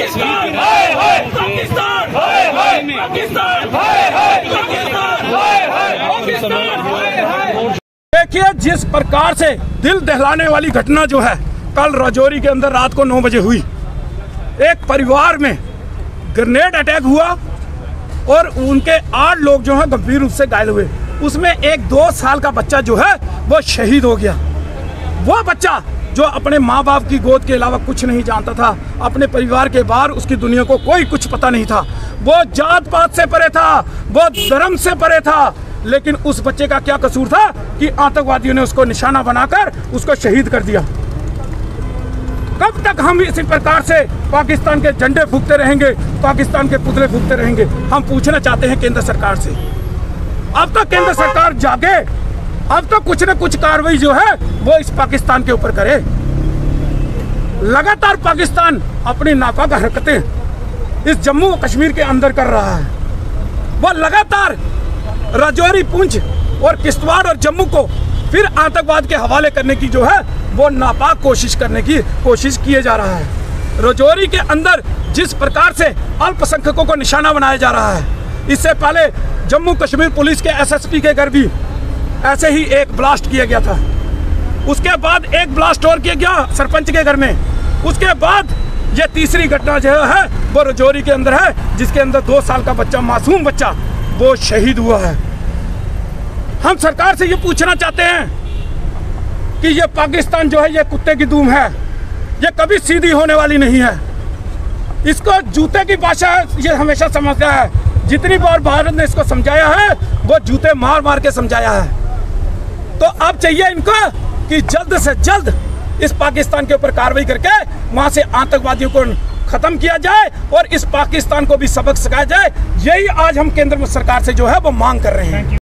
Pakistan! देखिए, जिस प्रकार से दिल दहलाने वाली घटना जो है, कल राजौरी के अंदर रात को नौ बजे हुई। एक परिवार में ग्रेनेड अटैक हुआ और उनके आठ लोग जो हैं गंभीर रूप से घायल हुए। उसमें एक दो साल का बच्चा जो है, वो शहीद हो गया। वो बच्चा जो अपने माँ बाप की गोद के अलावा कुछ नहीं जानता था, अपने परिवार के बाहर उसकी दुनिया को कोई कुछ पता नहीं था। वो जात पात से परे था, वो धर्म से परे था लेकिन उस बच्चे का क्या कसूर था कि आतंकवादियों ने उसको निशाना बनाकर उसको शहीद कर दिया? कब तक हम इसी प्रकार से पाकिस्तान के झंडे फूकते रहेंगे, पाकिस्तान के पुतले फूकते रहेंगे? हम पूछना चाहते हैं केंद्र सरकार से। अब तक केंद्र सरकार जागे, अब तो कुछ न कुछ कार्रवाई जो है, वो इस पाकिस्तान के ऊपर करे। लगातार पाकिस्तान अपनी नापाक हरकतें इस जम्मू कश्मीर के अंदर कर रहा है। वो लगातार राजौरी, पुंछ और किश्तवाड़ और जम्मू को फिर आतंकवाद के हवाले करने की जो है, वो नापाक कोशिश करने की कोशिश किए जा रहा है। राजौरी के अंदर जिस प्रकार से अल्पसंख्यकों को निशाना बनाया जा रहा है, इससे पहले जम्मू कश्मीर पुलिस के एसएसपी के घर भी ऐसे ही एक ब्लास्ट किया गया था। उसके बाद एक ब्लास्ट और किया गया सरपंच के घर में। उसके बाद ये तीसरी घटना जो है, वो रजौरी के अंदर है, जिसके अंदर दो साल का बच्चा, मासूम बच्चा वो शहीद हुआ है। हम सरकार से ये पूछना चाहते हैं कि ये पाकिस्तान जो है, ये कुत्ते की धूम है। ये कभी सीधी होने वाली नहीं है। इसको जूते की भाषा ये हमेशा समझता है। जितनी बार भारत ने इसको समझाया है, वो जूते मार मार के समझाया है। तो अब चाहिए इनको कि जल्द से जल्द इस पाकिस्तान के ऊपर कार्रवाई करके वहाँ से आतंकवादियों को खत्म किया जाए और इस पाकिस्तान को भी सबक सिखाया जाए। यही आज हम केंद्र सरकार से जो है वो मांग कर रहे हैं।